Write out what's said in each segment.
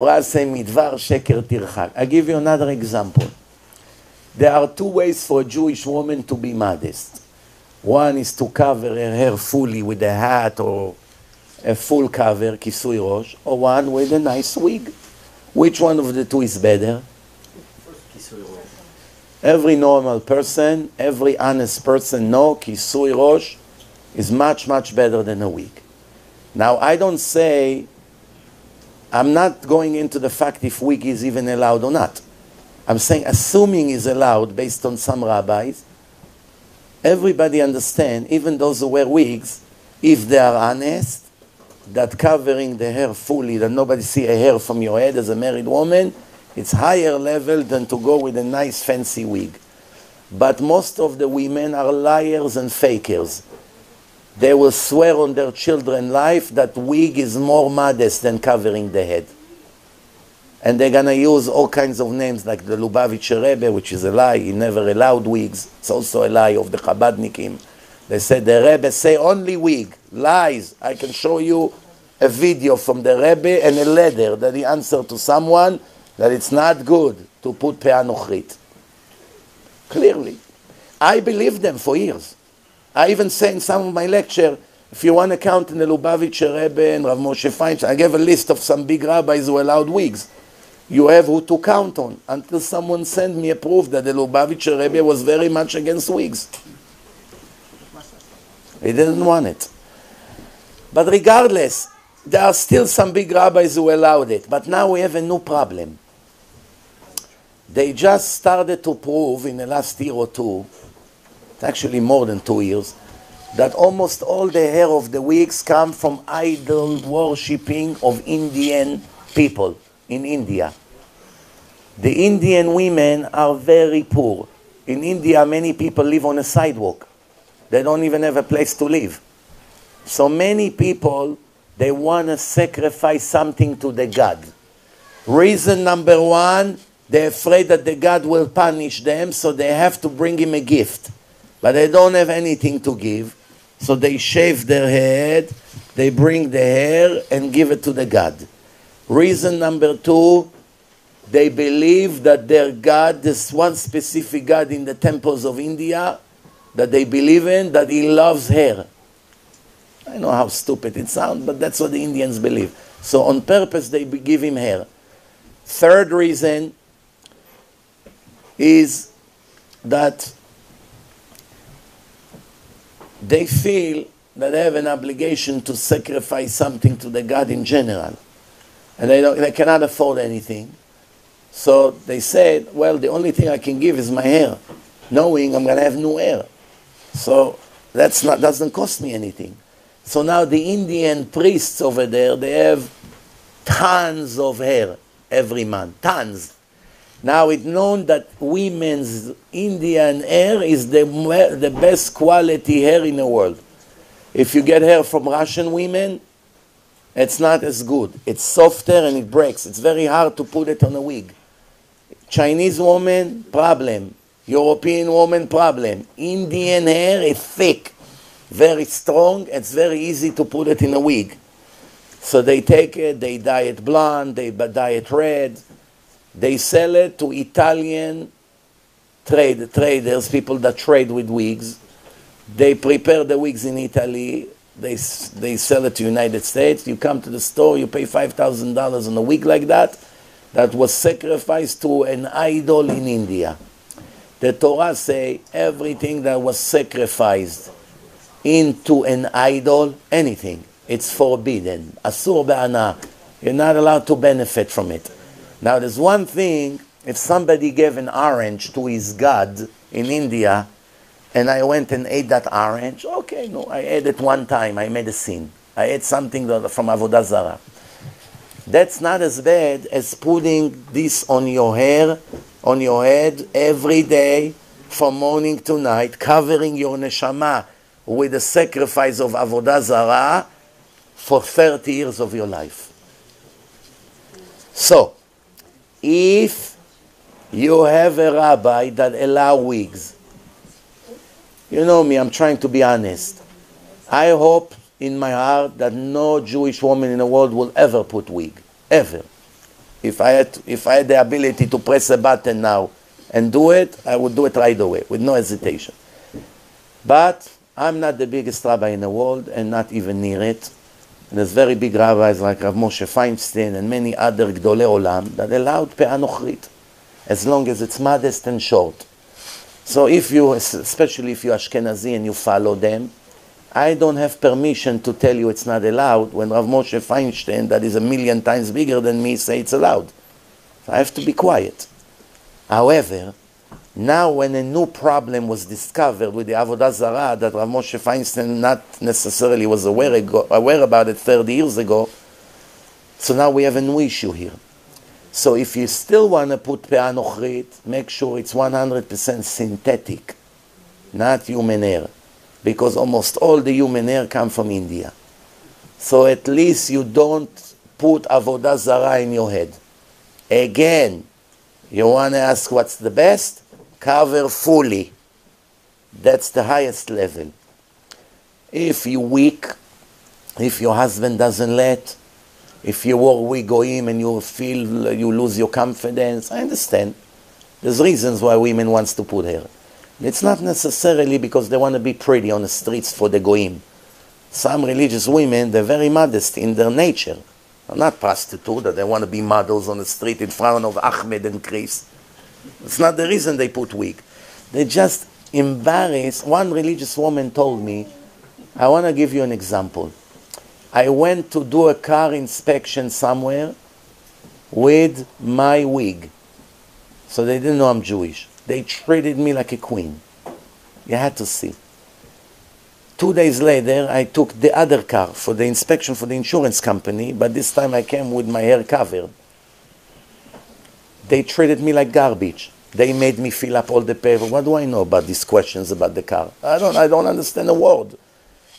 Torah midvar sheker tirchak. I give you another example. There are two ways for a Jewish woman to be modest. One is to cover her hair fully with a hat or a full cover, kisui rosh, or one with a nice wig. Which one of the two is better? Every normal person, every honest person know kisui rosh is much, much better than a wig. Now, I don't say, I'm not going into the fact if wig is even allowed or not. I'm saying, assuming is allowed based on some rabbis, everybody understand, even those who wear wigs, if they are honest, that covering the hair fully, that nobody see a hair from your head as a married woman, it's higher level than to go with a nice fancy wig. But most of the women are liars and fakers. They will swear on their children life that wig is more modest than covering the head. And they're gonna use all kinds of names like the Lubavitcher Rebbe, which is a lie. He never allowed wigs. It's also a lie of the Chabadnikim. They said the Rebbe say only wig. Lies. I can show you a video from the Rebbe and a letter that he answered to someone that it's not good to put peanochrit. Clearly. I believed them for years. I even say in some of my lecture, if you want to count in the Lubavitcher Rebbe and Rav Moshe Feinstein, I gave a list of some big rabbis who allowed wigs. You have who to count on until someone sent me a proof that the Lubavitcher Rebbe was very much against wigs. He didn't want it. But regardless, there are still some big rabbis who allowed it. But now we have a new problem. They just started to prove in the last year or two, actually more than two years, that almost all the hair of the wigs come from idol worshipping of Indian people in India. The Indian women are very poor. In India, many people live on a sidewalk. They don't even have a place to live. So many people, they want to sacrifice something to the God. Reason number one, they're afraid that the God will punish them, so they have to bring him a gift. But they don't have anything to give, so they shave their head, they bring the hair and give it to the God. Reason number two, they believe that their God, this one specific God in the temples of India, that they believe in, that he loves hair. I know how stupid it sounds, but that's what the Indians believe. So on purpose, they give him hair. Third reason is that they feel that they have an obligation to sacrifice something to the God in general. And they, they cannot afford anything. So they said, well, the only thing I can give is my hair, knowing I'm going to have new hair. So that's not, doesn't cost me anything. So now the Indian priests over there, they have tons of hair every month, tons. Now it's known that women's Indian hair is the, the best quality hair in the world. If you get hair from Russian women, it's not as good. It's softer and it breaks. It's very hard to put it on a wig. Chinese woman, problem. European woman, problem. Indian hair is thick, very strong. It's very easy to put it in a wig. So they take it, they dye it blonde, they dye it red, they sell it to Italian trade, traders, people that trade with wigs. They prepare the wigs in Italy. They, they sell it to United States. You come to the store, you pay $5,000 on a wig like that, that was sacrificed to an idol in India. The Torah say everything that was sacrificed into an idol, anything, it's forbidden. Asur be'ana. You're not allowed to benefit from it. Now, there's one thing if somebody gave an orange to his god in India, and I went and ate that orange, okay, no, I ate it one time, I made a sin. I ate something from Avodah Zarah. That's not as bad as putting this on your hair, on your head, every day, from morning to night, covering your neshama with the sacrifice of Avodah Zarah for 30 years of your life. So, if you have a rabbi that allow wigs, you know me, I'm trying to be honest. I hope in my heart that no Jewish woman in the world will ever put wig. Ever. If I had, if I had the ability to press a button now and do it, I would do it right away with no hesitation. But I'm not the biggest rabbi in the world and not even near it. And there's very big rabbis like Rav Moshe Feinstein and many other Gdolei Olam that allowed Pe'anochrit, as long as it's modest and short. So if you, especially if you're Ashkenazi and you follow them, I don't have permission to tell you it's not allowed when Rav Moshe Feinstein, that is a million times bigger than me, say it's allowed. So I have to be quiet. However, now when a new problem was discovered with the Avodah Zarah that Rav Moshe Feinstein not necessarily was aware, ago, aware about it 30 years ago, so now we have a new issue here. So if you still want to put Pe'anochrit, make sure it's 100% synthetic, not human hair because almost all the human hair come from India. So at least you don't put avodah zara in your head. Again, you want to ask what's the best? Cover fully. That's the highest level. If you're weak, if your husband doesn't let, if you war we go in and you feel you lose your confidence, I understand. There's reasons why women wants to put hair. It's not necessarily because they want to be pretty on the streets for the goyim. Some religious women, they're very modest in their nature. They're not prostitute, that they want to be models on the street in front of Ahmed and Chris. It's not the reason they put wig. They just embarrass. One religious woman told me, I want to give you an example. I went to do a car inspection somewhere with my wig. So they didn't know I'm Jewish. They treated me like a queen. You had to see. Two days later, I took the other car for the inspection for the insurance company, but this time I came with my hair covered. They treated me like garbage. They made me fill up all the paper. What do I know about these questions about the car? I don't, I don't understand a word.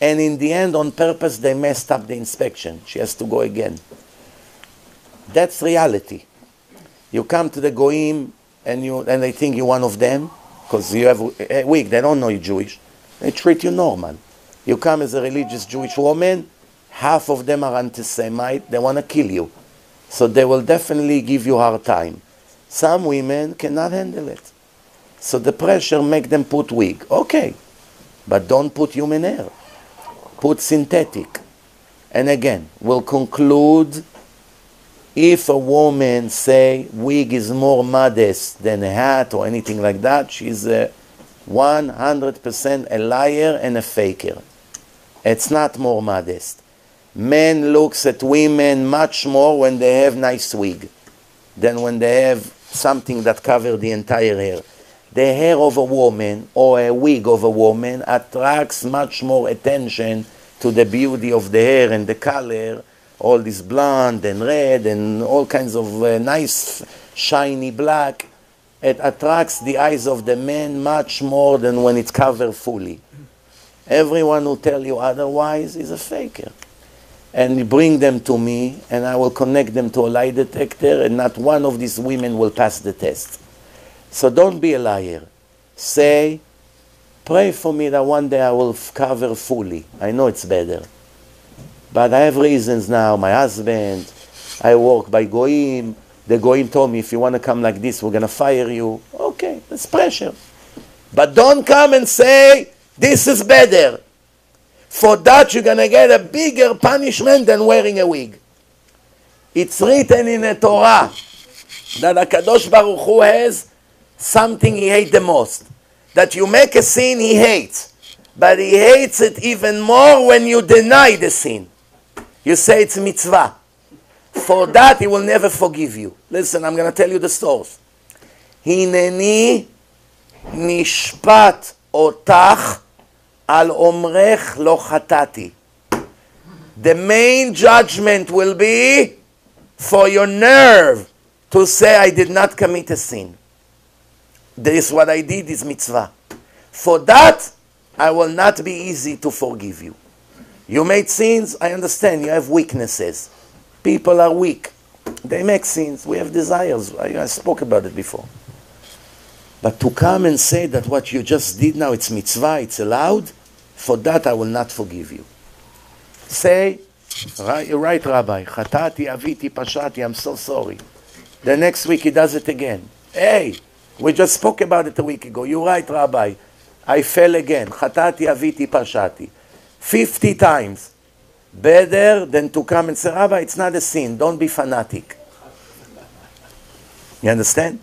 And in the end, on purpose, they messed up the inspection. She has to go again. That's reality. You come to the Goim and you and they think you're one of them because you have a week. They don't know you're Jewish. They treat you normal. You come as a religious Jewish woman, half of them are anti-Semite. They want to kill you, so they will definitely give you hard time. Some women cannot handle it, so the pressure make them put wig. Okay, but don't put human hair. Put synthetic. And again, we'll conclude if a woman say wig is more modest than a hat or anything like that, she's a 100% a liar and a faker. It's not more modest. Men looks at women much more when they have nice wig than when they have something that cover the entire hair. The hair of a woman or a wig of a woman attracts much more attention to the beauty of the hair and the color all this blonde and red and all kinds of uh, nice shiny black, it attracts the eyes of the men much more than when it's covered fully. Everyone who tell you otherwise is a faker. And bring them to me, and I will connect them to a lie detector, and not one of these women will pass the test. So don't be a liar. Say, pray for me that one day I will cover fully. I know it's better. But I have reasons now. My husband, I work by Goim. The Goim told me, if you want to come like this, we're going to fire you. Okay, that's pressure. But don't come and say, this is better. For that, you're going to get a bigger punishment than wearing a wig. It's written in the Torah that HaKadosh Baruch Hu has something he hates the most. That you make a sin he hates. But he hates it even more when you deny the sin. You say it's mitzvah. For that he will never forgive you. Listen, I'm going to tell you the source. Hineni nishpat otach Al omrech lo chatati. The main judgment will be for your nerve to say, I did not commit a sin. This what I did is mitzvah. For that, I will not be easy to forgive you. You made sins, I understand, you have weaknesses. People are weak. They make sins. We have desires. I, I spoke about it before. But to come and say that what you just did now, it's mitzvah, it's allowed, for that I will not forgive you. Say, right, right, Rabbi. Chatati, aviti, pashati, I'm so sorry. The next week he does it again. Hey, we just spoke about it a week ago. You're right, Rabbi. I fell again. Chatati aviti pashati. 50 times. Better than to come and say, Rabbi, it's not a sin. Don't be fanatic. You understand?